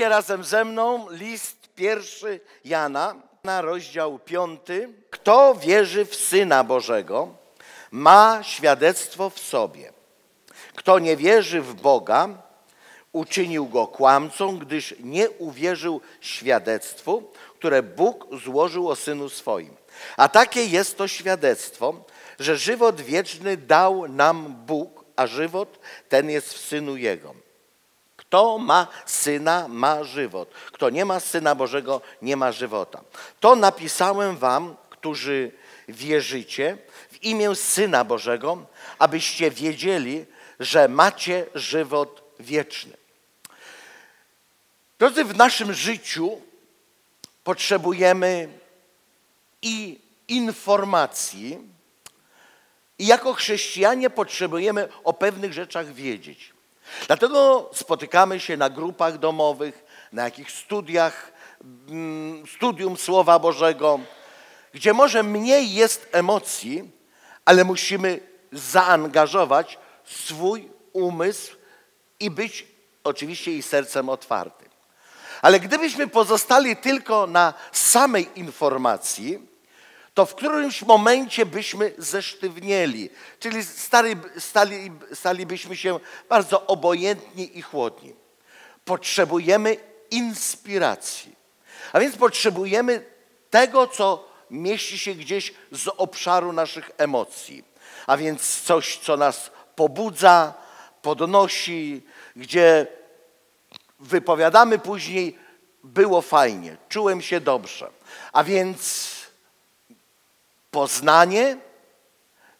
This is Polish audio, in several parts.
Otwórzcie razem ze mną list pierwszy Jana, na rozdział piąty. Kto wierzy w Syna Bożego, ma świadectwo w sobie. Kto nie wierzy w Boga, uczynił go kłamcą, gdyż nie uwierzył świadectwu, które Bóg złożył o Synu swoim. A takie jest to świadectwo, że żywot wieczny dał nam Bóg, a żywot ten jest w Synu Jego. Kto ma Syna, ma żywot. Kto nie ma Syna Bożego, nie ma żywota. To napisałem wam, którzy wierzycie w imię Syna Bożego, abyście wiedzieli, że macie żywot wieczny. Drodzy, w naszym życiu potrzebujemy i informacji, i jako chrześcijanie potrzebujemy o pewnych rzeczach wiedzieć. Dlatego spotykamy się na grupach domowych, na jakichś studiach, mm, studium Słowa Bożego, gdzie może mniej jest emocji, ale musimy zaangażować swój umysł i być oczywiście i sercem otwartym. Ale gdybyśmy pozostali tylko na samej informacji, to w którymś momencie byśmy zesztywnieli, czyli stali, stali, stalibyśmy się bardzo obojętni i chłodni. Potrzebujemy inspiracji. A więc potrzebujemy tego, co mieści się gdzieś z obszaru naszych emocji. A więc coś, co nas pobudza, podnosi, gdzie wypowiadamy później, było fajnie, czułem się dobrze. A więc poznanie,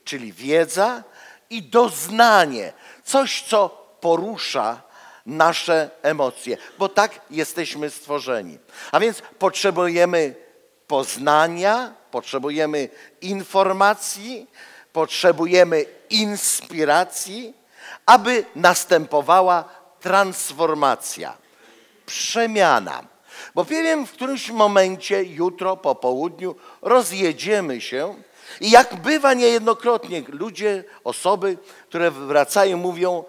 czyli wiedza, i doznanie, coś, co porusza nasze emocje, bo tak jesteśmy stworzeni. A więc potrzebujemy poznania, potrzebujemy informacji, potrzebujemy inspiracji, aby następowała transformacja, przemiana. Bo wiem, w którymś momencie, jutro, po południu, rozjedziemy się i jak bywa niejednokrotnie, ludzie, osoby, które wracają, mówią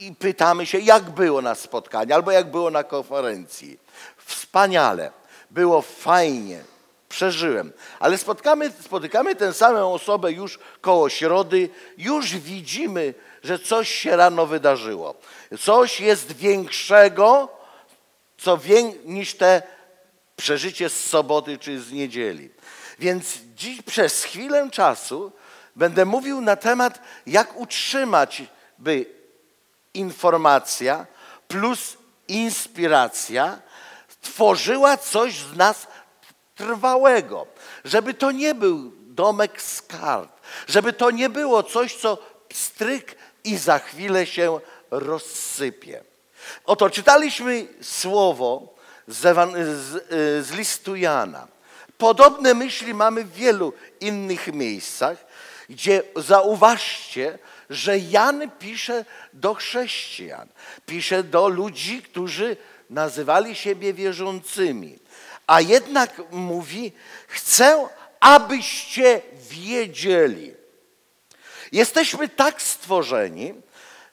i, pytamy się, jak było na spotkaniu albo jak było na konferencji. Wspaniale, było fajnie, przeżyłem. Ale spotkamy, spotykamy tę samą osobę już koło środy, już widzimy, że coś się rano wydarzyło. Coś jest większego, co wię, niż te przeżycie z soboty czy z niedzieli. Więc dziś przez chwilę czasu będę mówił na temat, jak utrzymać, by informacja plus inspiracja tworzyła coś z nas trwałego. Żeby to nie był domek z kart, żeby to nie było coś, co stryk i za chwilę się rozsypie. Oto czytaliśmy słowo z, z, z listu Jana. Podobne myśli mamy w wielu innych miejscach, gdzie zauważcie, że Jan pisze do chrześcijan, pisze do ludzi, którzy nazywali siebie wierzącymi, a jednak mówi: Chcę, abyście wiedzieli. Jesteśmy tak stworzeni,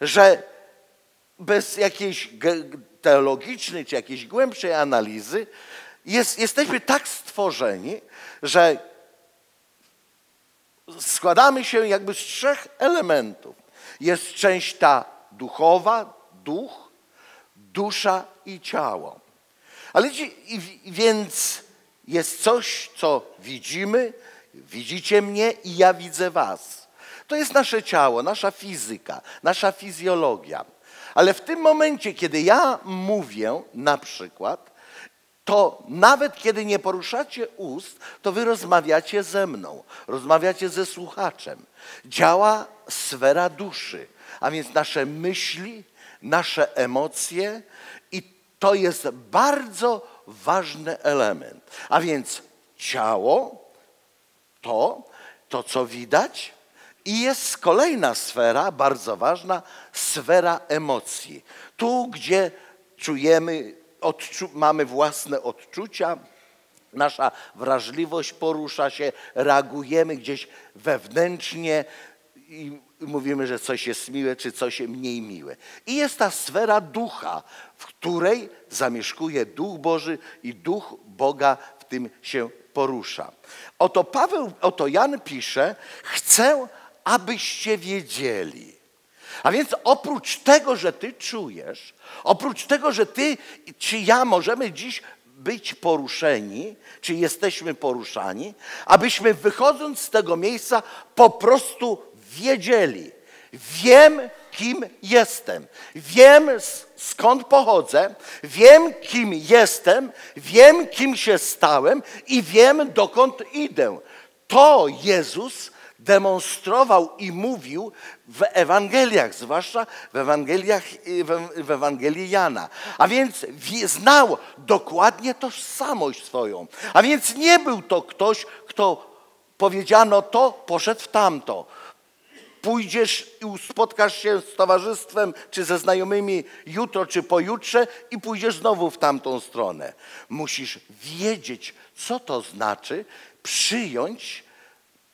że bez jakiejś teologicznej czy jakiejś głębszej analizy jest, jesteśmy tak stworzeni, że składamy się jakby z trzech elementów. Jest część ta duchowa, duch, dusza i ciało. Ale więc jest coś, co widzimy, widzicie mnie i ja widzę was. To jest nasze ciało, nasza fizyka, nasza fizjologia. Ale w tym momencie, kiedy ja mówię na przykład, to nawet kiedy nie poruszacie ust, to wy rozmawiacie ze mną, rozmawiacie ze słuchaczem. Działa sfera duszy, a więc nasze myśli, nasze emocje i to jest bardzo ważny element. A więc ciało, to, to co widać, i jest kolejna sfera, bardzo ważna, sfera emocji. Tu, gdzie czujemy, odczu mamy własne odczucia, nasza wrażliwość porusza się, reagujemy gdzieś wewnętrznie, i mówimy, że coś jest miłe, czy coś mniej miłe. I jest ta sfera ducha, w której zamieszkuje Duch Boży i Duch Boga w tym się porusza. Oto Paweł, oto Jan pisze, chcę, abyście wiedzieli. A więc oprócz tego, że ty czujesz, oprócz tego, że ty czy ja możemy dziś być poruszeni, czy jesteśmy poruszani, abyśmy wychodząc z tego miejsca po prostu wiedzieli. Wiem, kim jestem. Wiem, skąd pochodzę. Wiem, kim jestem. Wiem, kim się stałem i wiem, dokąd idę. To Jezus demonstrował i mówił w Ewangeliach, zwłaszcza w, Ewangeliach, w Ewangelii Jana. A więc znał dokładnie tożsamość swoją. A więc nie był to ktoś, kto powiedziano to, poszedł w tamto. Pójdziesz i spotkasz się z towarzystwem czy ze znajomymi jutro czy pojutrze i pójdziesz znowu w tamtą stronę. Musisz wiedzieć, co to znaczy przyjąć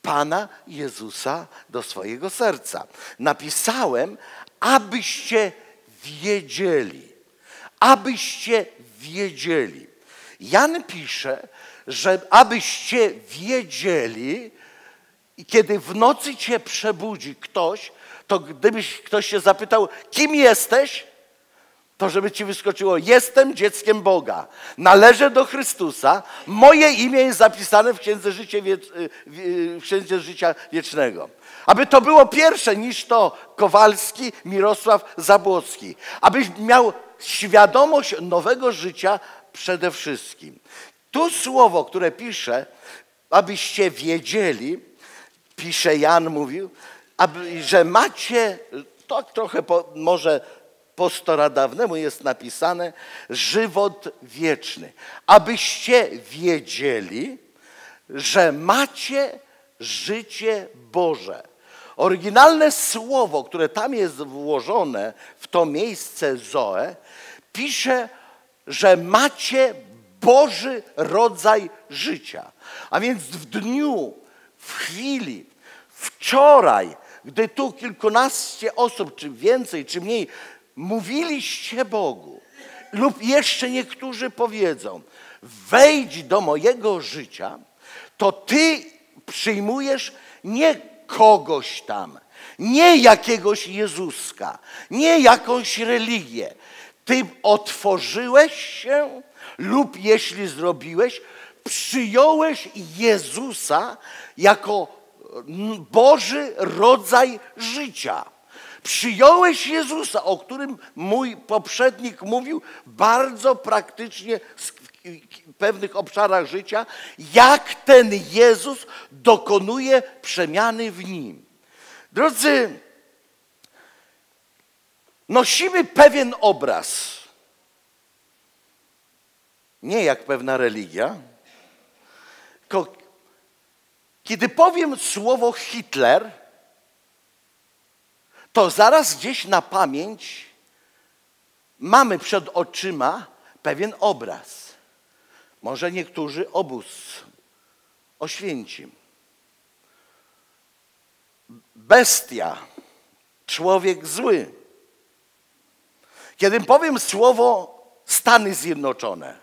Pana Jezusa do swojego serca. Napisałem, abyście wiedzieli. Abyście wiedzieli. Jan pisze, że abyście wiedzieli, kiedy w nocy cię przebudzi ktoś, to gdybyś ktoś się zapytał, kim jesteś, to żeby ci wyskoczyło, jestem dzieckiem Boga, należę do Chrystusa, moje imię jest zapisane w Księdze, Życie, w Księdze Życia Wiecznego. Aby to było pierwsze niż to Kowalski, Mirosław Zabłocki. Abyś miał świadomość nowego życia przede wszystkim. Tu słowo, które pisze, abyście wiedzieli, pisze Jan, mówił, aby, że macie, to trochę po, może po starodawnnemu jest napisane żywot wieczny. Abyście wiedzieli, że macie życie Boże. Oryginalne słowo, które tam jest włożone w to miejsce Zoe, pisze, że macie Boży rodzaj życia. A więc w dniu, w chwili, wczoraj, gdy tu kilkanaście osób, czy więcej, czy mniej, mówiliście Bogu, lub jeszcze niektórzy powiedzą, wejdź do mojego życia, to ty przyjmujesz nie kogoś tam, nie jakiegoś Jezuska, nie jakąś religię. Ty otworzyłeś się lub jeśli zrobiłeś, przyjąłeś Jezusa jako Boży rodzaj życia. Przyjąłeś Jezusa, o którym mój poprzednik mówił bardzo praktycznie w pewnych obszarach życia, jak ten Jezus dokonuje przemiany w nim. Drodzy, nosimy pewien obraz. Nie jak pewna religia. Kiedy powiem słowo Hitler, to zaraz gdzieś na pamięć mamy przed oczyma pewien obraz. Może niektórzy obóz Oświęcim. Bestia, człowiek zły. Kiedy powiem słowo Stany Zjednoczone,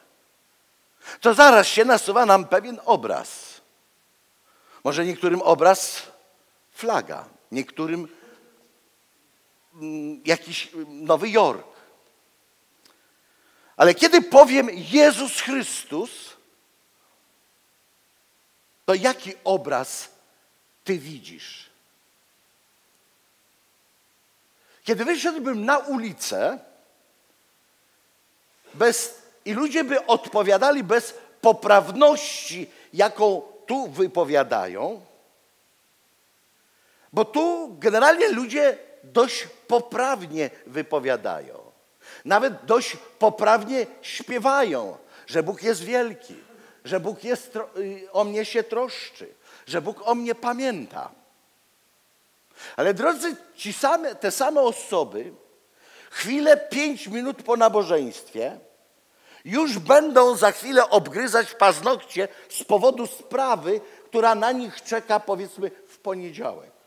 to zaraz się nasuwa nam pewien obraz. Może niektórym obraz flaga, niektórym jakiś Nowy Jork. Ale kiedy powiem Jezus Chrystus, to jaki obraz ty widzisz? Kiedy wyszedłbym na ulicę bez, i ludzie by odpowiadali bez poprawności, jaką tu wypowiadają, bo tu generalnie ludzie dość poprawnie wypowiadają. Nawet dość poprawnie śpiewają, że Bóg jest wielki, że Bóg jest, y, o mnie się troszczy, że Bóg o mnie pamięta. Ale drodzy, ci same, te same osoby, chwilę, pięć minut po nabożeństwie, już będą za chwilę obgryzać paznokcie z powodu sprawy, która na nich czeka, powiedzmy, w poniedziałek.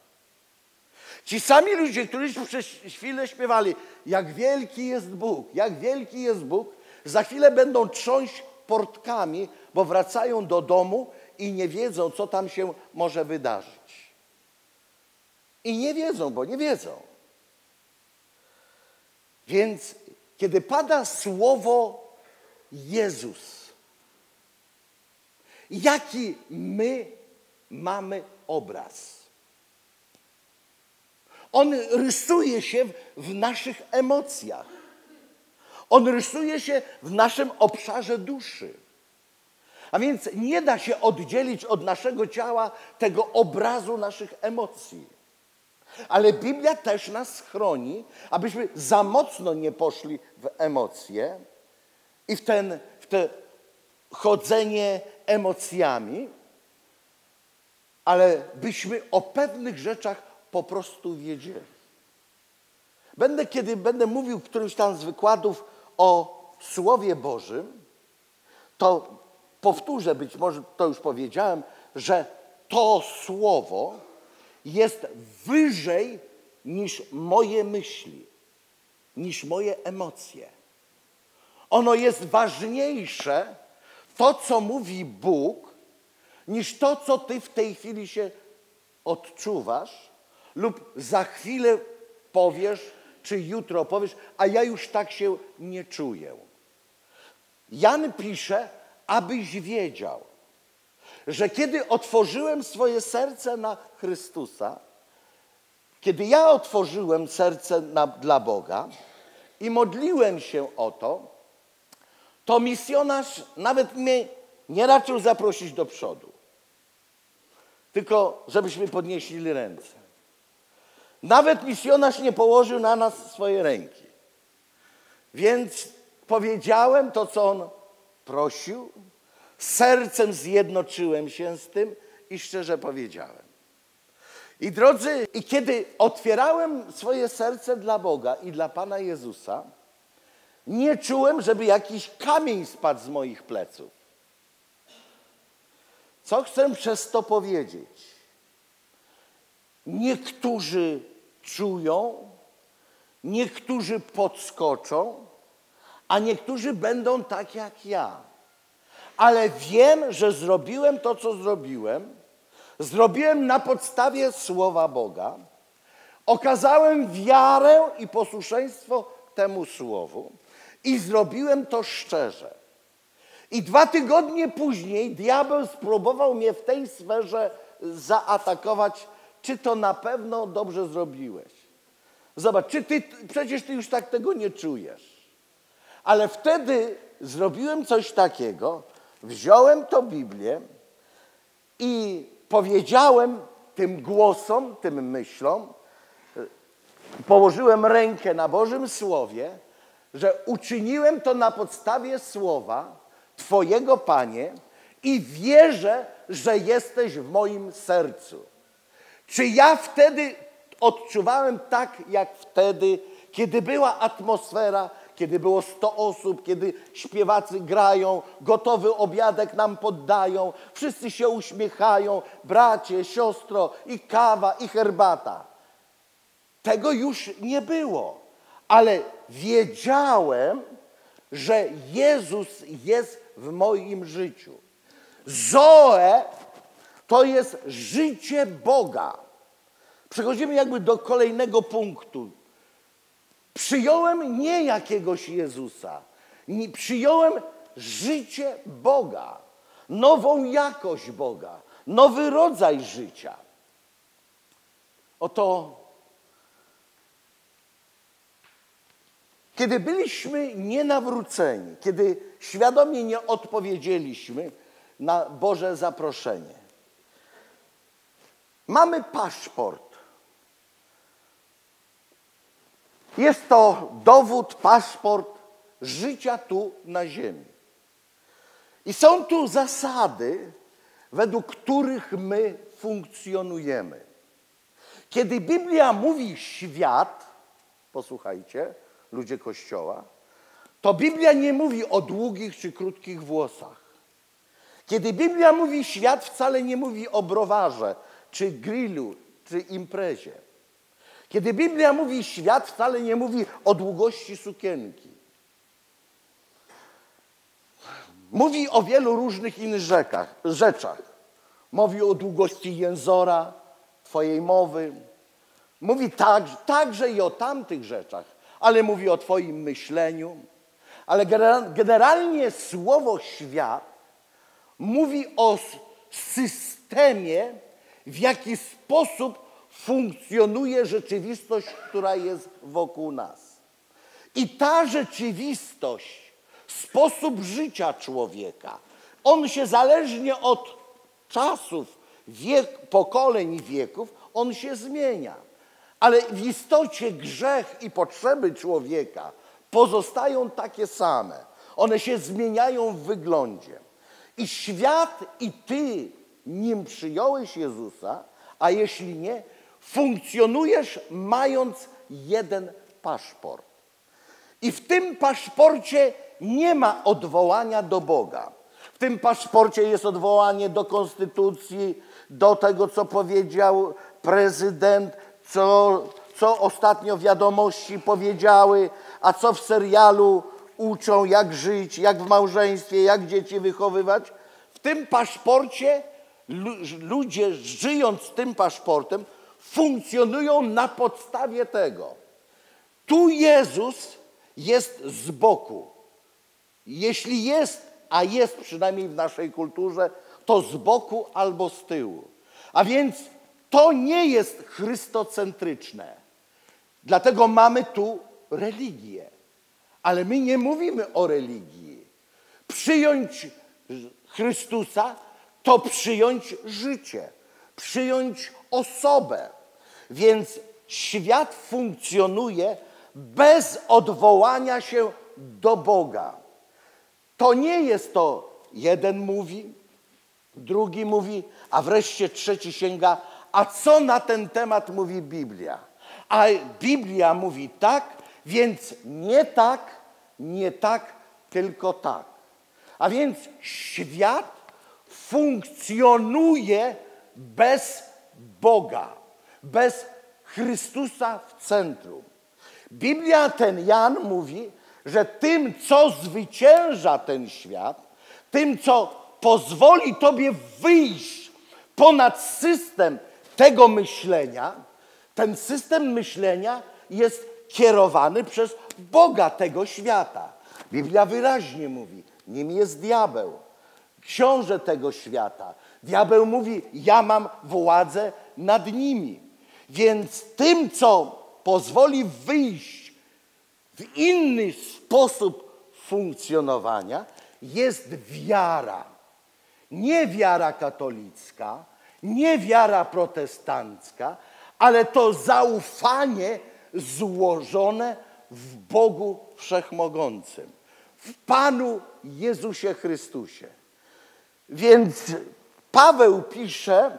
Ci sami ludzie, którzy przez chwilę śpiewali, jak wielki jest Bóg, jak wielki jest Bóg, za chwilę będą trząść portkami, bo wracają do domu i nie wiedzą, co tam się może wydarzyć. I nie wiedzą, bo nie wiedzą. Więc kiedy pada słowo Jezus, jaki my mamy obraz? On rysuje się w naszych emocjach. On rysuje się w naszym obszarze duszy. A więc nie da się oddzielić od naszego ciała tego obrazu naszych emocji. Ale Biblia też nas chroni, abyśmy za mocno nie poszli w emocje i w, ten, w te chodzenie emocjami, ale byśmy o pewnych rzeczach po prostu wiedzieli. Będę, kiedy będę mówił w którymś tam z wykładów o Słowie Bożym, to powtórzę, być może to już powiedziałem, że to Słowo jest wyżej niż moje myśli, niż moje emocje. Ono jest ważniejsze, to co mówi Bóg, niż to, co ty w tej chwili się odczuwasz, lub za chwilę powiesz, czy jutro powiesz, a ja już tak się nie czuję. Jan pisze, abyś wiedział, że kiedy otworzyłem swoje serce na Chrystusa, kiedy ja otworzyłem serce na, dla Boga i modliłem się o to, to misjonarz nawet mnie nie raczył zaprosić do przodu, tylko żebyśmy podnieśli ręce. Nawet misjonarz nie położył na nas swoje ręki. Więc powiedziałem to, co on prosił, sercem zjednoczyłem się z tym i szczerze powiedziałem. I drodzy, i kiedy otwierałem swoje serce dla Boga i dla Pana Jezusa, nie czułem, żeby jakiś kamień spadł z moich pleców. Co chcę przez to powiedzieć? Niektórzy czują, niektórzy podskoczą, a niektórzy będą tak jak ja. Ale wiem, że zrobiłem to, co zrobiłem. Zrobiłem na podstawie słowa Boga. Okazałem wiarę i posłuszeństwo temu słowu i zrobiłem to szczerze. I dwa tygodnie później diabeł spróbował mnie w tej sferze zaatakować czy to na pewno dobrze zrobiłeś. Zobacz, czy ty, przecież ty już tak tego nie czujesz. Ale wtedy zrobiłem coś takiego, wziąłem to Biblię i powiedziałem tym głosom, tym myślom, położyłem rękę na Bożym Słowie, że uczyniłem to na podstawie Słowa Twojego, Panie, i wierzę, że jesteś w moim sercu. Czy ja wtedy odczuwałem tak, jak wtedy, kiedy była atmosfera, kiedy było 100 osób, kiedy śpiewacy grają, gotowy obiadek nam poddają, wszyscy się uśmiechają, bracie, siostro, i kawa, i herbata. Tego już nie było, ale wiedziałem, że Jezus jest w moim życiu. Zoe to jest życie Boga. Przechodzimy jakby do kolejnego punktu. Przyjąłem nie jakiegoś Jezusa, nie, przyjąłem życie Boga, nową jakość Boga, nowy rodzaj życia. Oto, kiedy byliśmy nienawróceni, kiedy świadomie nie odpowiedzieliśmy na Boże zaproszenie, mamy paszport. Jest to dowód, paszport życia tu na ziemi. I są tu zasady, według których my funkcjonujemy. Kiedy Biblia mówi świat, posłuchajcie, ludzie Kościoła, to Biblia nie mówi o długich czy krótkich włosach. Kiedy Biblia mówi świat, wcale nie mówi o browarze, czy grillu, czy imprezie. Kiedy Biblia mówi świat, wcale nie mówi o długości sukienki. Mówi o wielu różnych innych rzekach, rzeczach. Mówi o długości jęzora, Twojej mowy. Mówi tak, także i o tamtych rzeczach, ale mówi o Twoim myśleniu. Ale generalnie słowo świat mówi o systemie, w jaki sposób funkcjonuje rzeczywistość, która jest wokół nas. I ta rzeczywistość, sposób życia człowieka, on się zależnie od czasów, wiek, pokoleń i wieków, on się zmienia. Ale w istocie grzech i potrzeby człowieka pozostają takie same. One się zmieniają w wyglądzie. I świat i ty, nim przyjąłeś Jezusa, a jeśli nie, funkcjonujesz mając jeden paszport. I w tym paszporcie nie ma odwołania do Boga. W tym paszporcie jest odwołanie do konstytucji, do tego, co powiedział prezydent, co, co ostatnio wiadomości powiedziały, a co w serialu uczą, jak żyć, jak w małżeństwie, jak dzieci wychowywać. W tym paszporcie ludzie, żyjąc tym paszportem, funkcjonują na podstawie tego. Tu Jezus jest z boku. Jeśli jest, a jest przynajmniej w naszej kulturze, to z boku albo z tyłu. A więc to nie jest chrystocentryczne. Dlatego mamy tu religię. Ale my nie mówimy o religii. Przyjąć Chrystusa to przyjąć życie, przyjąć osobę. Więc świat funkcjonuje bez odwołania się do Boga. To nie jest to, jeden mówi, drugi mówi, a wreszcie trzeci sięga, a co na ten temat mówi Biblia? A Biblia mówi tak, więc nie tak, nie tak, tylko tak. A więc świat funkcjonuje bez Boga, bez Chrystusa w centrum. Biblia, ten Jan mówi, że tym, co zwycięża ten świat, tym, co pozwoli Tobie wyjść ponad system tego myślenia, ten system myślenia jest kierowany przez Boga tego świata. Biblia wyraźnie mówi, nim jest diabeł, książę tego świata. Diabeł mówi, ja mam władzę nad nimi. Więc tym, co pozwoli wyjść w inny sposób funkcjonowania, jest wiara. Nie wiara katolicka, nie wiara protestancka, ale to zaufanie złożone w Bogu Wszechmogącym, w Panu Jezusie Chrystusie. Więc Paweł pisze,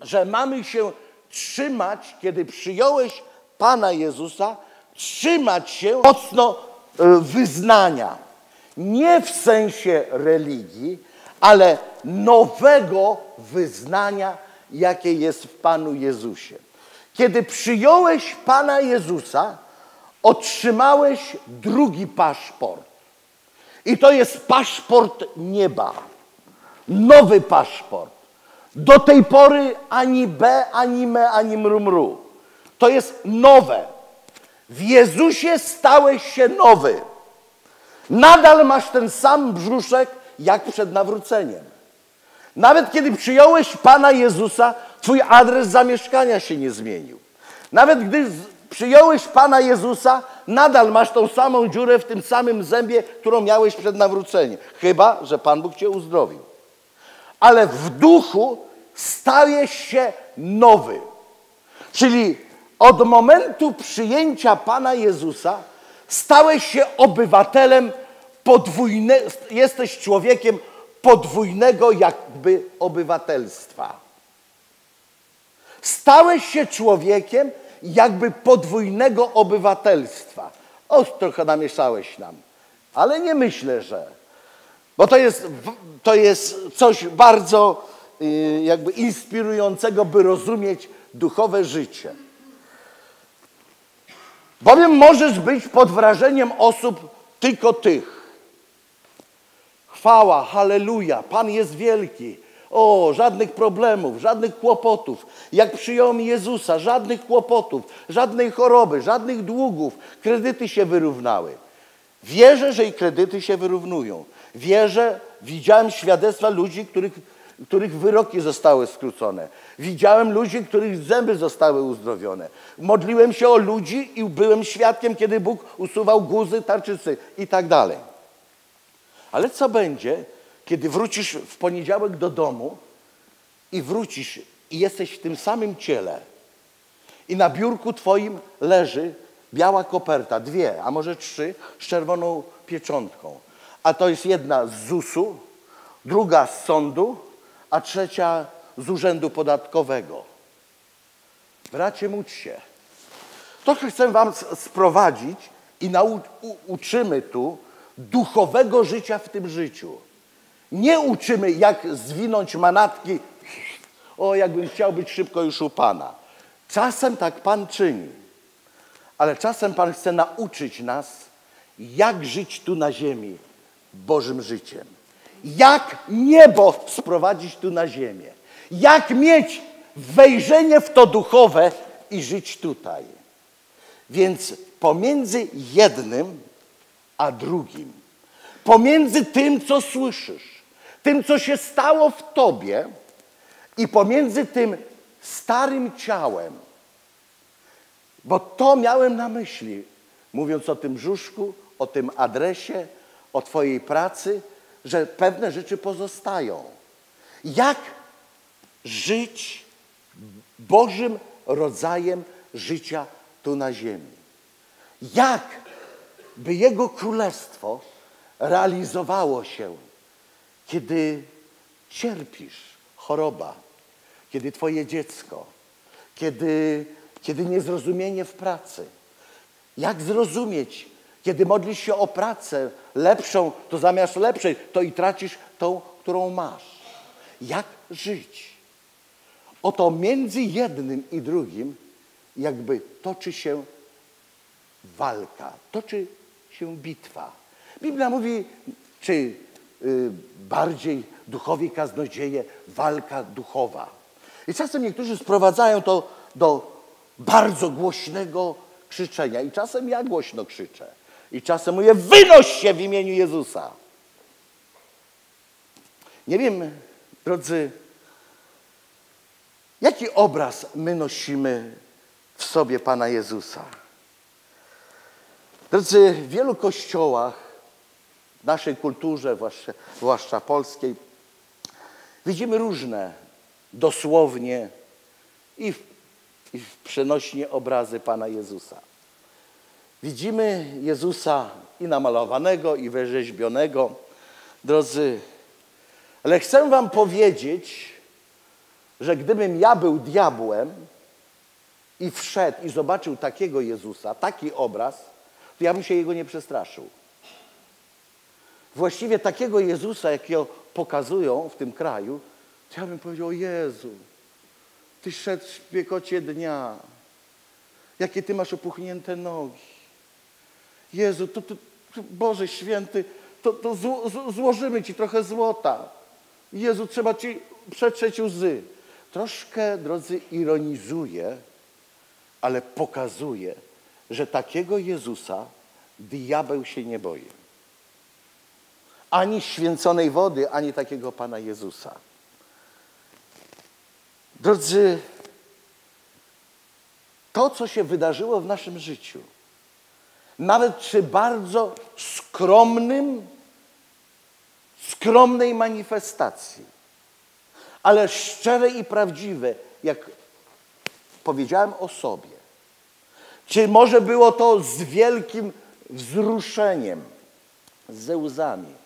że mamy się trzymać, kiedy przyjąłeś Pana Jezusa, trzymać się mocno e, wyznania. Nie w sensie religii, ale nowego wyznania, jakie jest w Panu Jezusie. Kiedy przyjąłeś Pana Jezusa, otrzymałeś drugi paszport. I to jest paszport nieba. Nowy paszport. Do tej pory ani B, ani me, ani mrumru. To jest nowe. W Jezusie stałeś się nowy. Nadal masz ten sam brzuszek, jak przed nawróceniem. Nawet kiedy przyjąłeś Pana Jezusa, twój adres zamieszkania się nie zmienił. Nawet gdy przyjąłeś Pana Jezusa, nadal masz tą samą dziurę w tym samym zębie, którą miałeś przed nawróceniem. Chyba, że Pan Bóg cię uzdrowił. Ale w duchu stajesz się nowy. Czyli od momentu przyjęcia Pana Jezusa stałeś się obywatelem podwójnego, jesteś człowiekiem podwójnego jakby obywatelstwa. Stałeś się człowiekiem jakby podwójnego obywatelstwa. O, trochę namieszałeś nam. Ale nie myślę, że. Bo to jest, to jest coś bardzo y, jakby inspirującego, by rozumieć duchowe życie. Bowiem możesz być pod wrażeniem osób tylko tych. Chwała, halleluja, Pan jest wielki. O, żadnych problemów, żadnych kłopotów. Jak przyjąłem Jezusa, żadnych kłopotów, żadnej choroby, żadnych długów. Kredyty się wyrównały. Wierzę, że i kredyty się wyrównują. Wierzę, widziałem świadectwa ludzi, których, których wyroki zostały skrócone. Widziałem ludzi, których zęby zostały uzdrowione. Modliłem się o ludzi i byłem świadkiem, kiedy Bóg usuwał guzy, tarczycy i tak dalej. Ale co będzie, kiedy wrócisz w poniedziałek do domu i wrócisz i jesteś w tym samym ciele i na biurku twoim leży biała koperta, dwie, a może trzy, z czerwoną pieczątką. A to jest jedna z ZUS-u, druga z sądu, a trzecia z urzędu podatkowego. Bracie, módl się. To chcę wam sprowadzić i nauczymy tu duchowego życia w tym życiu. Nie uczymy, jak zwinąć manatki. O, jakbym chciał być szybko już u Pana. Czasem tak Pan czyni, ale czasem Pan chce nauczyć nas, jak żyć tu na ziemi Bożym życiem. Jak niebo sprowadzić tu na ziemię. Jak mieć wejrzenie w to duchowe i żyć tutaj. Więc pomiędzy jednym a drugim, pomiędzy tym, co słyszysz, tym, co się stało w tobie i pomiędzy tym starym ciałem. Bo to miałem na myśli, mówiąc o tym brzuszku, o tym adresie, o Twojej pracy, że pewne rzeczy pozostają. Jak żyć Bożym rodzajem życia tu na ziemi? Jak by Jego królestwo realizowało się kiedy cierpisz choroba, kiedy twoje dziecko, kiedy, kiedy niezrozumienie w pracy. Jak zrozumieć, kiedy modlisz się o pracę lepszą, to zamiast lepszej, to i tracisz tą, którą masz. Jak żyć? Oto między jednym i drugim jakby toczy się walka, toczy się bitwa. Biblia mówi, czy Y, bardziej duchowi kaznodzieje, walka duchowa. I czasem niektórzy sprowadzają to do bardzo głośnego krzyczenia. I czasem ja głośno krzyczę. I czasem mówię, wynoś się w imieniu Jezusa. Nie wiem, drodzy, jaki obraz my nosimy w sobie Pana Jezusa. Drodzy, w wielu kościołach w naszej kulturze, zwłaszcza, zwłaszcza polskiej, widzimy różne dosłownie i, w, i przenośnie obrazy Pana Jezusa. Widzimy Jezusa i namalowanego, i wyrzeźbionego. Drodzy, ale chcę wam powiedzieć, że gdybym ja był diabłem i wszedł i zobaczył takiego Jezusa, taki obraz, to ja bym się jego nie przestraszył. Właściwie takiego Jezusa, jakiego pokazują w tym kraju, to ja bym powiedział, o Jezu, Ty szedł w piekocie dnia. Jakie Ty masz opuchnięte nogi. Jezu, to, to, to Boże Święty, to, to zło, złożymy Ci trochę złota. Jezu, trzeba Ci przetrzeć łzy. Troszkę, drodzy, ironizuje, ale pokazuje, że takiego Jezusa diabeł się nie boi ani święconej wody, ani takiego Pana Jezusa. Drodzy, to, co się wydarzyło w naszym życiu, nawet przy bardzo skromnym, skromnej manifestacji, ale szczere i prawdziwe, jak powiedziałem o sobie. Czy może było to z wielkim wzruszeniem, ze łzami?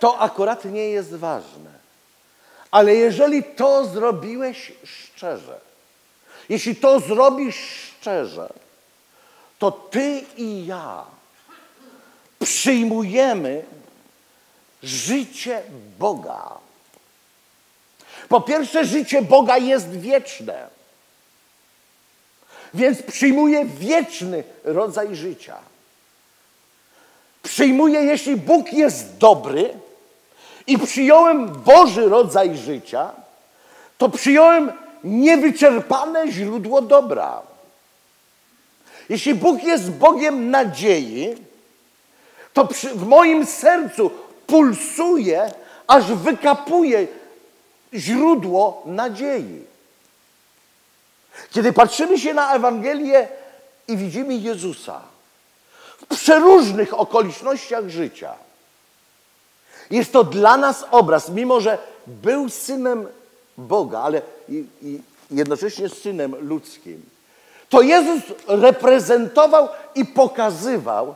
to akurat nie jest ważne. Ale jeżeli to zrobiłeś szczerze, jeśli to zrobisz szczerze, to ty i ja przyjmujemy życie Boga. Po pierwsze, życie Boga jest wieczne. więc przyjmuję wieczny rodzaj życia. Przyjmuję, jeśli Bóg jest dobry i przyjąłem Boży rodzaj życia, to przyjąłem niewyczerpane źródło dobra. Jeśli Bóg jest Bogiem nadziei, to przy, w moim sercu pulsuje, aż wykapuje źródło nadziei. Kiedy patrzymy się na Ewangelię i widzimy Jezusa w przeróżnych okolicznościach życia, jest to dla nas obraz, mimo że był synem Boga, ale i, i jednocześnie synem ludzkim. To Jezus reprezentował i pokazywał,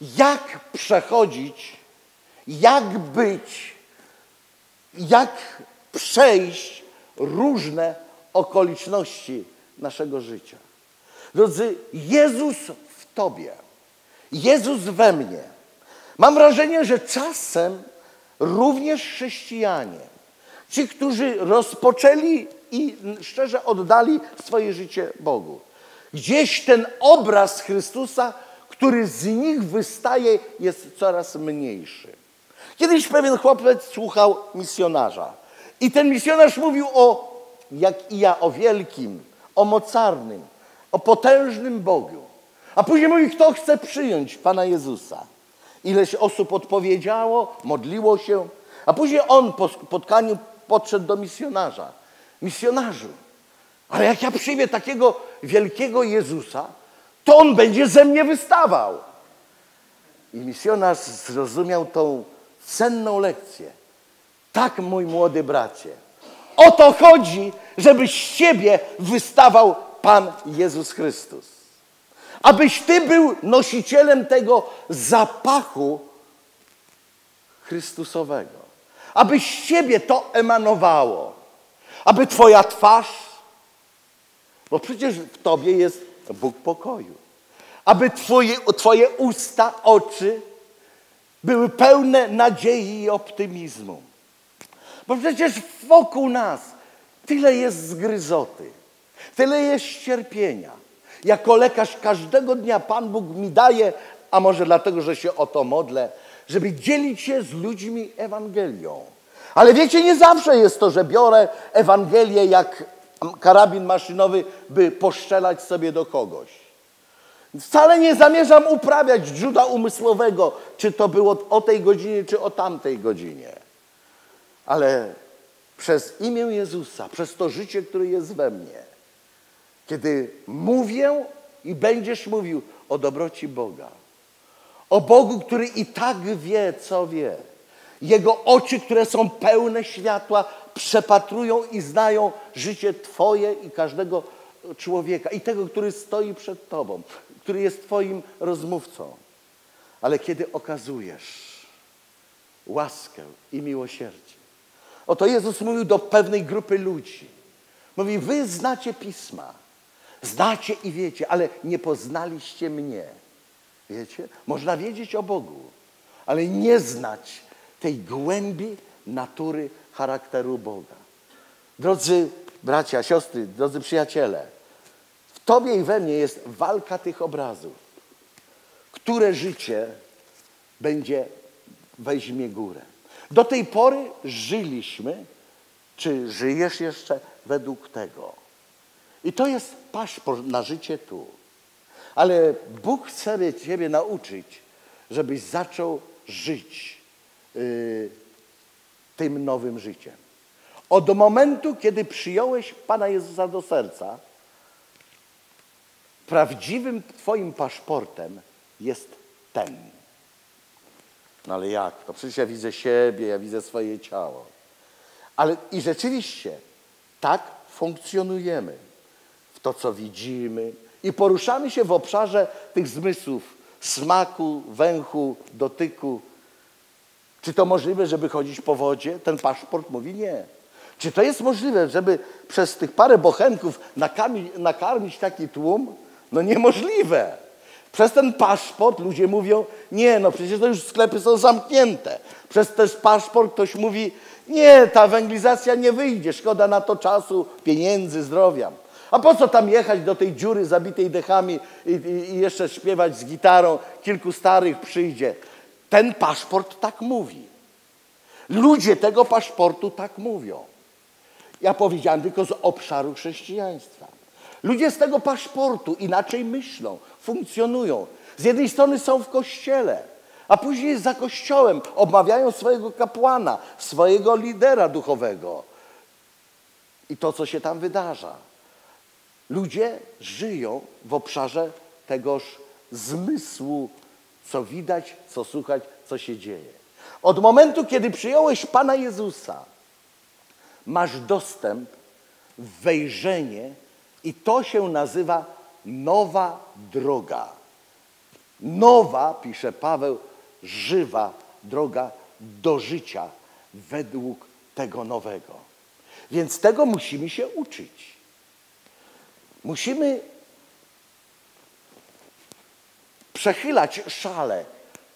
jak przechodzić, jak być, jak przejść różne okoliczności naszego życia. Drodzy, Jezus w Tobie, Jezus we mnie. Mam wrażenie, że czasem również chrześcijanie, ci, którzy rozpoczęli i szczerze oddali swoje życie Bogu, gdzieś ten obraz Chrystusa, który z nich wystaje, jest coraz mniejszy. Kiedyś pewien chłopiec słuchał misjonarza i ten misjonarz mówił o, jak i ja, o wielkim, o mocarnym, o potężnym Bogu. A później mówi, kto chce przyjąć Pana Jezusa. Ileś osób odpowiedziało, modliło się, a później on po spotkaniu podszedł do misjonarza. Misjonarzu, ale jak ja przyjmę takiego wielkiego Jezusa, to on będzie ze mnie wystawał. I misjonarz zrozumiał tą cenną lekcję. Tak, mój młody bracie, o to chodzi, żebyś z siebie wystawał Pan Jezus Chrystus. Abyś Ty był nosicielem tego zapachu Chrystusowego. Abyś z siebie to emanowało. Aby Twoja twarz, bo przecież w Tobie jest Bóg pokoju. Aby twoje, twoje usta, oczy były pełne nadziei i optymizmu. Bo przecież wokół nas tyle jest zgryzoty, tyle jest cierpienia. Jako lekarz każdego dnia Pan Bóg mi daje, a może dlatego, że się o to modlę, żeby dzielić się z ludźmi Ewangelią. Ale wiecie, nie zawsze jest to, że biorę Ewangelię jak karabin maszynowy, by poszczelać sobie do kogoś. Wcale nie zamierzam uprawiać dżuda umysłowego, czy to było o tej godzinie, czy o tamtej godzinie. Ale przez imię Jezusa, przez to życie, które jest we mnie, kiedy mówię i będziesz mówił o dobroci Boga, o Bogu, który i tak wie, co wie, Jego oczy, które są pełne światła, przepatrują i znają życie Twoje i każdego człowieka i tego, który stoi przed Tobą, który jest Twoim rozmówcą. Ale kiedy okazujesz łaskę i miłosierdzie, oto Jezus mówił do pewnej grupy ludzi. Mówi, wy znacie Pisma, znacie i wiecie, ale nie poznaliście mnie. Wiecie? Można wiedzieć o Bogu, ale nie znać tej głębi natury charakteru Boga. Drodzy bracia, siostry, drodzy przyjaciele, w Tobie i we mnie jest walka tych obrazów. Które życie będzie, weźmie górę. Do tej pory żyliśmy, czy żyjesz jeszcze według tego. I to jest paszport na życie tu. Ale Bóg chce Ciebie nauczyć, żebyś zaczął żyć tym nowym życiem. Od momentu, kiedy przyjąłeś Pana Jezusa do serca, prawdziwym Twoim paszportem jest ten. No ale jak? To przecież ja widzę siebie, ja widzę swoje ciało. Ale i rzeczywiście tak funkcjonujemy w to, co widzimy i poruszamy się w obszarze tych zmysłów smaku, węchu, dotyku, czy to możliwe, żeby chodzić po wodzie? Ten paszport mówi nie. Czy to jest możliwe, żeby przez tych parę bochenków nakarmić, taki tłum? No niemożliwe. Przez ten paszport ludzie mówią, nie, no przecież to już sklepy są zamknięte. Przez ten paszport ktoś mówi, nie, ta węglizacja nie wyjdzie, szkoda na to czasu, pieniędzy, zdrowia. A po co tam jechać do tej dziury zabitej dechami i, i, i jeszcze śpiewać z gitarą? Kilku starych przyjdzie. Ten paszport tak mówi. Ludzie tego paszportu tak mówią. Ja powiedziałem tylko z obszaru chrześcijaństwa. Ludzie z tego paszportu inaczej myślą, funkcjonują. Z jednej strony są w kościele, a później za kościołem obmawiają swojego kapłana, swojego lidera duchowego i to, co się tam wydarza. Ludzie żyją w obszarze tegoż zmysłu, co widać, co słuchać, co się dzieje. Od momentu, kiedy przyjąłeś Pana Jezusa, masz dostęp, wejrzenie i to się nazywa nowa droga. Nowa, pisze Paweł, żywa droga do życia według tego nowego. Więc tego musimy się uczyć. Musimy przechylać szale,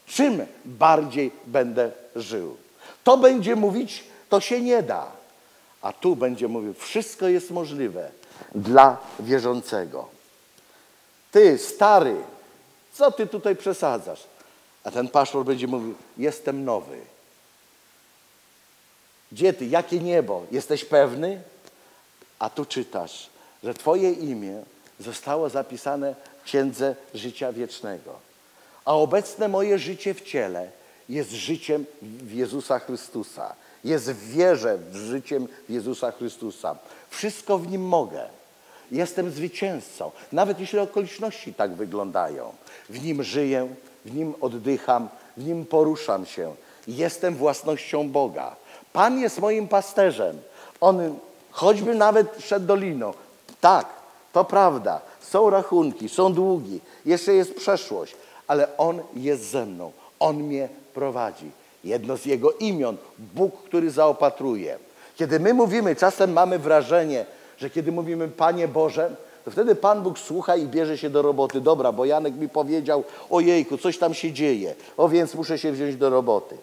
czym bardziej będę żył. To będzie mówić, to się nie da. A tu będzie mówił, wszystko jest możliwe dla wierzącego. Ty, stary, co ty tutaj przesadzasz? A ten pasztor będzie mówił, jestem nowy. Gdzie ty? Jakie niebo? Jesteś pewny? A tu czytasz, że twoje imię zostało zapisane w Księdze Życia Wiecznego. A obecne moje życie w ciele jest życiem w Jezusa Chrystusa. Jest w wierze w życiem Jezusa Chrystusa. Wszystko w Nim mogę. Jestem zwycięzcą, nawet jeśli okoliczności tak wyglądają. W Nim żyję, w Nim oddycham, w Nim poruszam się. Jestem własnością Boga. Pan jest moim pasterzem. On choćby nawet przed doliną. Tak, to prawda. Są rachunki, są długi, jeszcze jest przeszłość, ale On jest ze mną. On mnie prowadzi. Jedno z Jego imion, Bóg, który zaopatruje. Kiedy my mówimy, czasem mamy wrażenie, że kiedy mówimy Panie Boże, to wtedy Pan Bóg słucha i bierze się do roboty. Dobra, bo Janek mi powiedział, ojejku, coś tam się dzieje, o więc muszę się wziąć do roboty.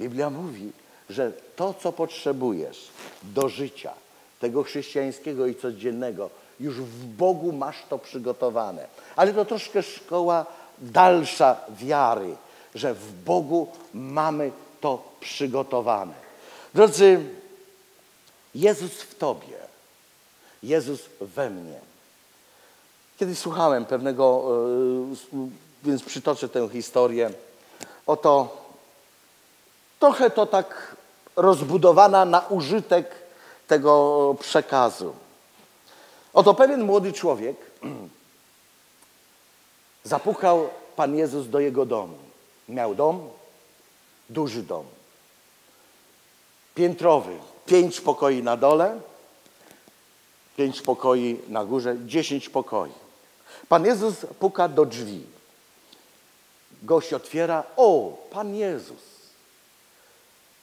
Biblia mówi, że to, co potrzebujesz do życia, tego chrześcijańskiego i codziennego, już w Bogu masz to przygotowane. Ale to troszkę szkoła dalsza wiary, że w Bogu mamy to przygotowane. Drodzy, Jezus w Tobie, Jezus we mnie. Kiedyś słuchałem pewnego, e, więc przytoczę tę historię. Oto trochę to tak rozbudowana na użytek tego przekazu. Oto pewien młody człowiek zapukał Pan Jezus do jego domu. Miał dom, duży dom, piętrowy, pięć pokoi na dole, pięć pokoi na górze, dziesięć pokoi. Pan Jezus puka do drzwi. Gość otwiera, o, Pan Jezus.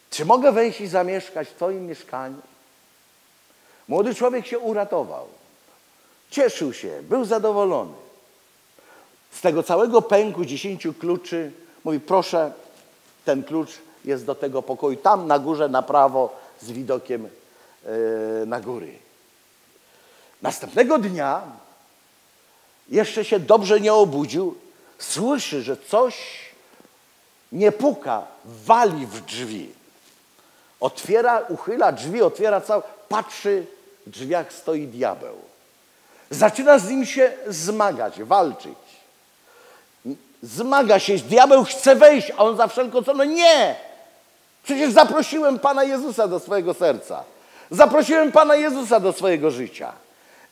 Czy mogę wejść i zamieszkać w Twoim mieszkaniu? Młody człowiek się uratował. Cieszył się, był zadowolony. Z tego całego pęku dziesięciu kluczy mówi, proszę, ten klucz jest do tego pokoju, tam na górze, na prawo, z widokiem yy, na góry. Następnego dnia jeszcze się dobrze nie obudził, słyszy, że coś nie puka, wali w drzwi. Otwiera, uchyla drzwi, otwiera cały, patrzy, w drzwiach stoi diabeł. Zaczyna z nim się zmagać, walczyć. Zmaga się, diabeł chce wejść, a on za wszelką cenę, nie! Przecież zaprosiłem Pana Jezusa do swojego serca. Zaprosiłem Pana Jezusa do swojego życia.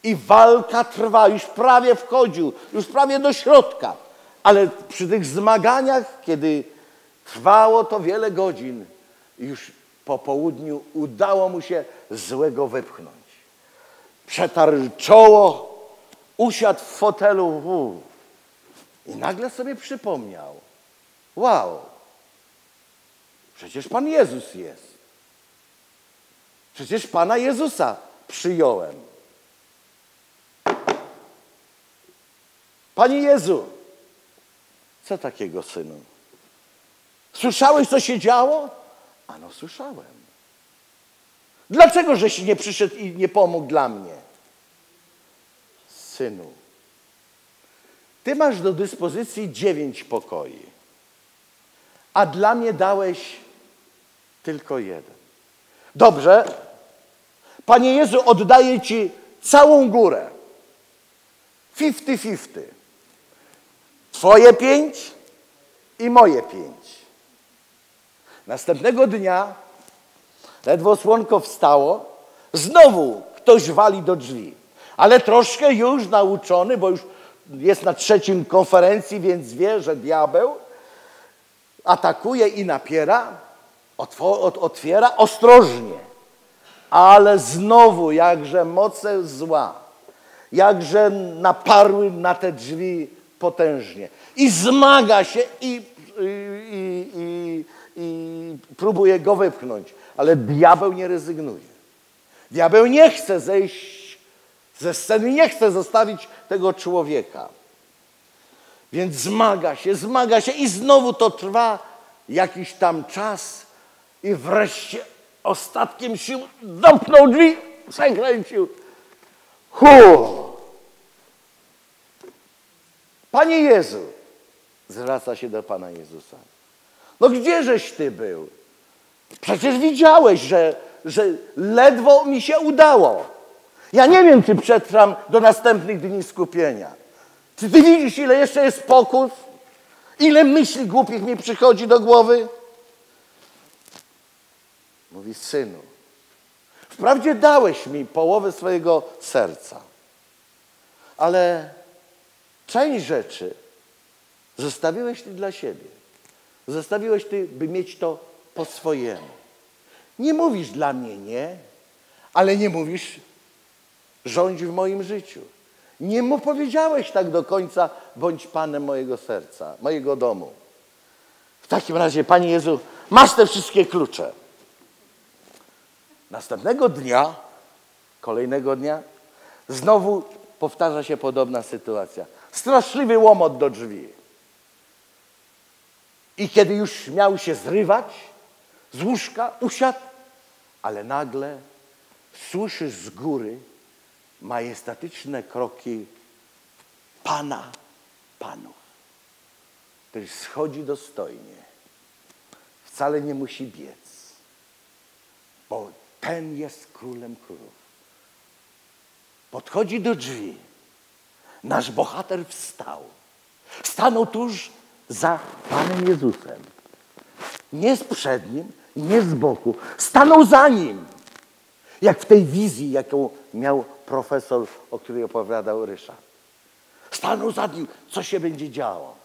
I walka trwa, już prawie wchodził, już prawie do środka. Ale przy tych zmaganiach, kiedy trwało to wiele godzin, już po południu udało mu się złego wypchnąć. Przetarł czoło, usiadł w fotelu uu, i nagle sobie przypomniał, wow, przecież Pan Jezus jest. Przecież Pana Jezusa przyjąłem. Panie Jezu, co takiego, synu? Słyszałeś, co się działo? Ano, słyszałem. Dlaczego żeś nie przyszedł i nie pomógł dla mnie? synu, ty masz do dyspozycji dziewięć pokoi, a dla mnie dałeś tylko jeden. Dobrze, Panie Jezu, oddaję Ci całą górę. Fifty-fifty. Twoje pięć i moje pięć. Następnego dnia, ledwo słonko wstało, znowu ktoś wali do drzwi. Ale troszkę już nauczony, bo już jest na trzecim konferencji, więc wie, że diabeł atakuje i napiera, otwiera ostrożnie. Ale znowu, jakże moce zła, jakże naparły na te drzwi potężnie. I zmaga się i, i, i, i próbuje go wypchnąć. Ale diabeł nie rezygnuje. Diabeł nie chce zejść ze sceny, nie chce zostawić tego człowieka. Więc zmaga się, zmaga się i znowu to trwa jakiś tam czas i wreszcie ostatkiem sił zamknął drzwi, przekręcił. Hu! Panie Jezu, zwraca się do Pana Jezusa. No gdzieżeś Ty był? Przecież widziałeś, że, że ledwo mi się udało. Ja nie wiem, czy przetrwam do następnych dni skupienia. Czy Ty widzisz, ile jeszcze jest pokus? Ile myśli głupich mi przychodzi do głowy? Mówi, synu, wprawdzie dałeś mi połowę swojego serca, ale część rzeczy zostawiłeś Ty dla siebie. Zostawiłeś Ty, by mieć to po swojemu. Nie mówisz dla mnie nie, ale nie mówisz rządź w moim życiu. Nie mu powiedziałeś tak do końca, bądź Panem mojego serca, mojego domu. W takim razie, Panie Jezu, masz te wszystkie klucze. Następnego dnia, kolejnego dnia, znowu powtarza się podobna sytuacja. Straszliwy łomot do drzwi. I kiedy już miał się zrywać z łóżka, usiadł, ale nagle słyszy z góry majestatyczne kroki Pana Panów, który schodzi dostojnie. Wcale nie musi biec, bo ten jest królem królów. Podchodzi do drzwi. Nasz bohater wstał. Stanął tuż za Panem Jezusem. Nie z przed nim, nie z boku. Stanął za nim. Jak w tej wizji, jaką miał profesor, o której opowiadał Ryszard. Stanął za nim, co się będzie działo.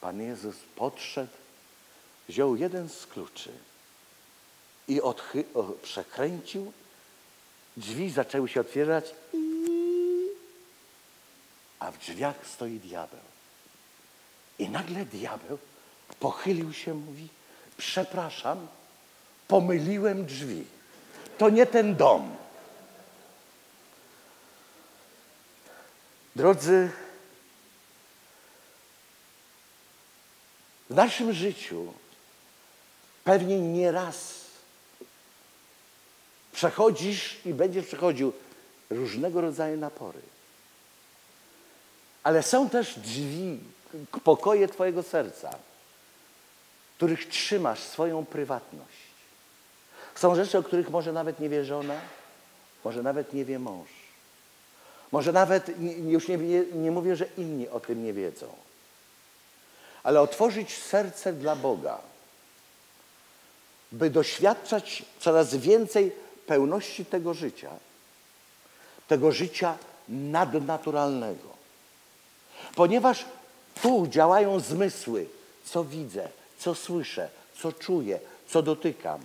Pan Jezus podszedł, wziął jeden z kluczy i odchy- o, przekręcił. Drzwi zaczęły się otwierać, a w drzwiach stoi diabeł. I nagle diabeł pochylił się, mówi: Przepraszam, pomyliłem drzwi. To nie ten dom. Drodzy, w naszym życiu pewnie nie raz przechodzisz i będziesz przechodził różnego rodzaju napory. Ale są też drzwi, pokoje Twojego serca, których trzymasz swoją prywatność. Są rzeczy, o których może nawet nie wie żona, może nawet nie wie mąż. Może nawet, już nie, nie, nie mówię, że inni o tym nie wiedzą. Ale otworzyć serce dla Boga, by doświadczać coraz więcej pełności tego życia, tego życia nadnaturalnego. Ponieważ tu działają zmysły, co widzę, co słyszę, co czuję, co dotykam.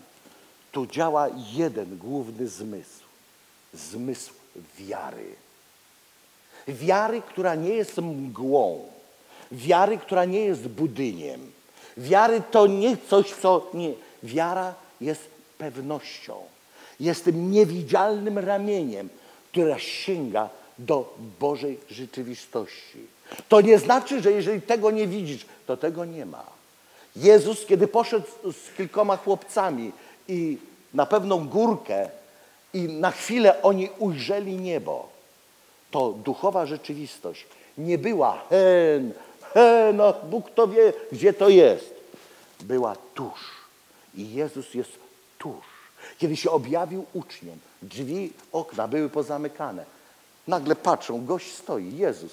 Tu działa jeden główny zmysł. Zmysł wiary. Wiary, która nie jest mgłą. Wiary, która nie jest budyniem. Wiary to nie coś, co nie. Wiara jest pewnością. Jest tym niewidzialnym ramieniem, które sięga do Bożej rzeczywistości. To nie znaczy, że jeżeli tego nie widzisz, to tego nie ma. Jezus, kiedy poszedł z kilkoma chłopcami i na pewną górkę i na chwilę oni ujrzeli niebo, to duchowa rzeczywistość nie była hen, hen, no Bóg to wie, gdzie to jest. Była tuż. I Jezus jest tuż. Kiedy się objawił uczniom, drzwi, okna były pozamykane. Nagle patrzą, gość stoi, Jezus.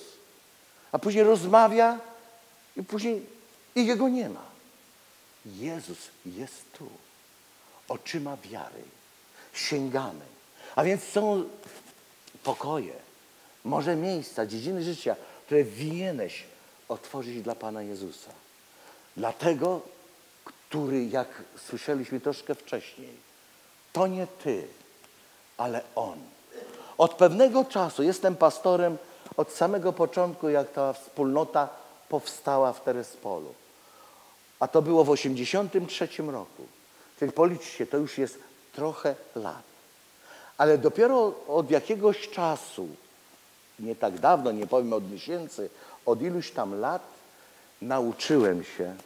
A później rozmawia i później i jego nie ma. Jezus jest tu. Oczyma wiary. Sięgamy. A więc są pokoje, może miejsca, dziedziny życia, które winieneś otworzyć dla Pana Jezusa. Dlatego, który, jak słyszeliśmy troszkę wcześniej, to nie Ty, ale On. Od pewnego czasu jestem pastorem od samego początku, jak ta wspólnota powstała w Terespolu. A to było w 1983 roku. Czyli policzcie, to już jest trochę lat. Ale dopiero od jakiegoś czasu, nie tak dawno, nie powiem od miesięcy, od iluś tam lat, nauczyłem się,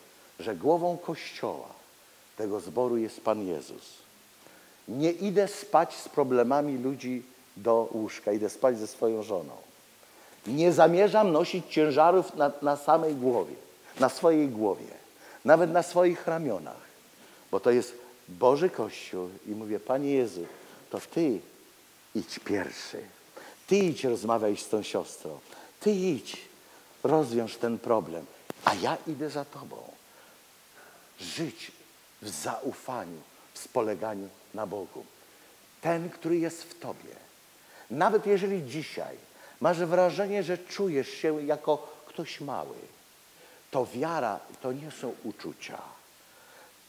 że głową Kościoła tego zboru jest Pan Jezus. Nie idę spać z problemami ludzi do łóżka, idę spać ze swoją żoną. Nie zamierzam nosić ciężarów na, na samej głowie, na swojej głowie, nawet na swoich ramionach, bo to jest Boży Kościół i mówię, Panie Jezu, to Ty idź pierwszy. Ty idź rozmawiaj z tą siostrą. Ty idź, rozwiąż ten problem, a ja idę za Tobą. Żyć w zaufaniu, w spoleganiu na Bogu. Ten, który jest w Tobie. Nawet jeżeli dzisiaj masz wrażenie, że czujesz się jako ktoś mały, to wiara to nie są uczucia.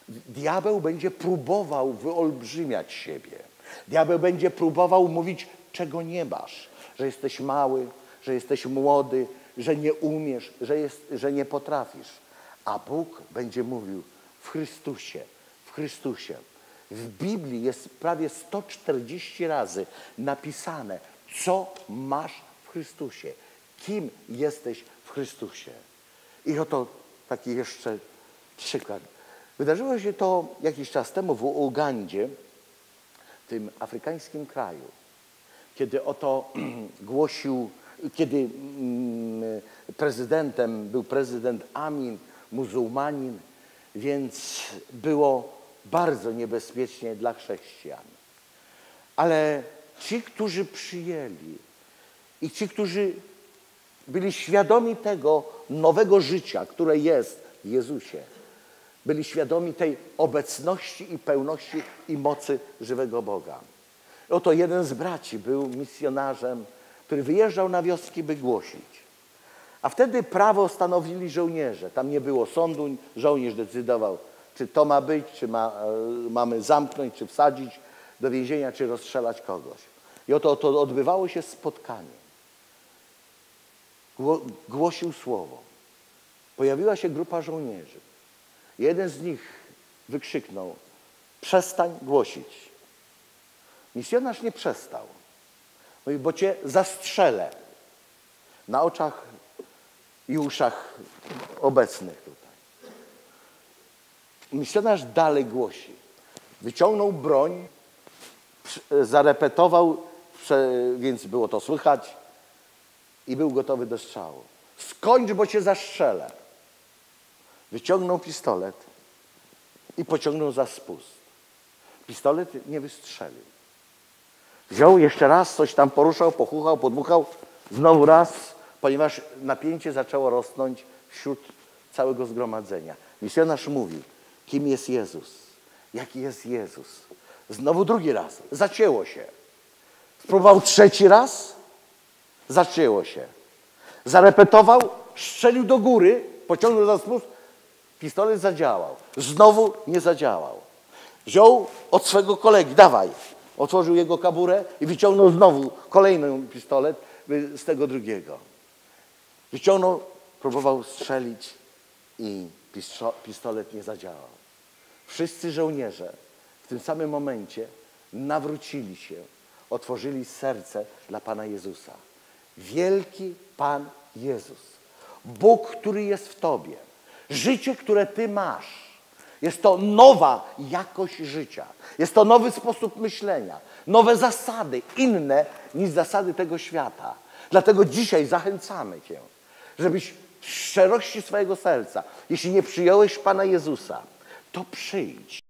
Diabeł będzie próbował wyolbrzymiać siebie. Diabeł będzie próbował mówić, czego nie masz, że jesteś mały, że jesteś młody, że nie umiesz, że, jest, że nie potrafisz. A Bóg będzie mówił w Chrystusie, w Chrystusie. W Biblii jest prawie 140 razy napisane, co masz w Chrystusie, kim jesteś w Chrystusie. I oto taki jeszcze przykład. Wydarzyło się to jakiś czas temu w Ugandzie, tym afrykańskim kraju, kiedy oto głosił, kiedy mm, prezydentem był prezydent Amin, muzułmanin, więc było bardzo niebezpiecznie dla chrześcijan. Ale ci, którzy przyjęli i ci, którzy byli świadomi tego nowego życia, które jest w Jezusie, byli świadomi tej obecności i pełności i mocy żywego Boga. Oto jeden z braci był misjonarzem, który wyjeżdżał na wioski, by głosić. A wtedy prawo stanowili żołnierze. Tam nie było sądu, żołnierz decydował, czy to ma być, czy ma, e, mamy zamknąć, czy wsadzić do więzienia, czy rozstrzelać kogoś. I oto to odbywało się spotkanie. Głosił słowo. Pojawiła się grupa żołnierzy. Jeden z nich wykrzyknął: Przestań głosić. Misjonarz nie przestał. Mówi, bo cię zastrzelę na oczach i uszach obecnych tutaj. Misjonarz dalej głosi. Wyciągnął broń, zarepetował, więc było to słychać i był gotowy do strzału. Skończ, bo cię zastrzelę. Wyciągnął pistolet i pociągnął za spust. Pistolet nie wystrzelił. Wziął jeszcze raz, coś tam poruszał, pochuchał, podmuchał, znowu raz, ponieważ napięcie zaczęło rosnąć wśród całego zgromadzenia. Misjonarz mówi, kim jest Jezus? Jaki jest Jezus? Znowu drugi raz. Zacięło się. Spróbował trzeci raz. Zacięło się. Zarepetował, strzelił do góry, pociągnął za spust, Pistolet zadziałał. Znowu nie zadziałał. Wziął od swego kolegi, dawaj. Otworzył jego kaburę i wyciągnął znowu kolejny pistolet z tego drugiego. Wyciągnął, próbował strzelić i pistolet nie zadziałał. Wszyscy żołnierze w tym samym momencie nawrócili się, otworzyli serce dla Pana Jezusa. Wielki Pan Jezus. Bóg, który jest w Tobie Życie, które Ty masz, jest to nowa jakość życia. Jest to nowy sposób myślenia, nowe zasady, inne niż zasady tego świata. Dlatego dzisiaj zachęcamy Cię, żebyś w szczerości swojego serca, jeśli nie przyjąłeś Pana Jezusa, to przyjdź